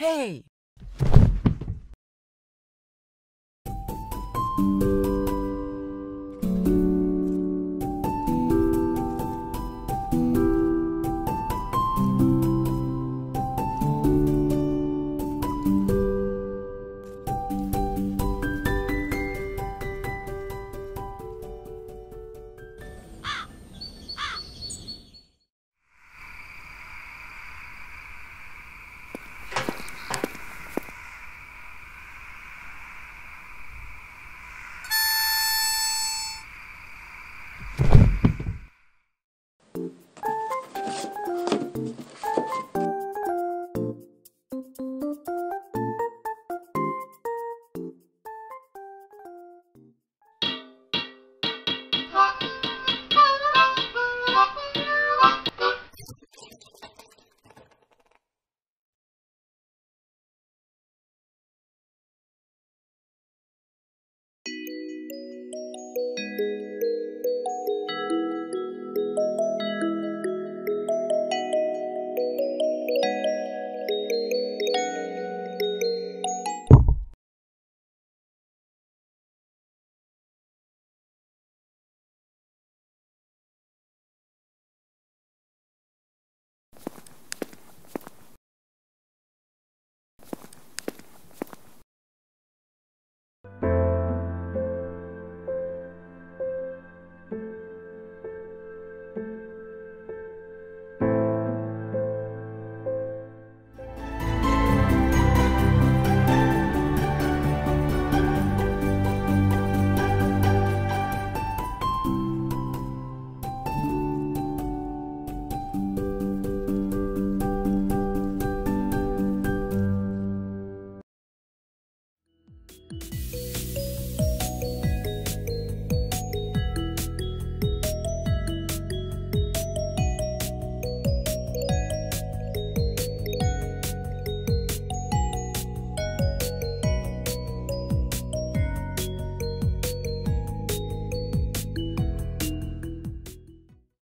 Hey!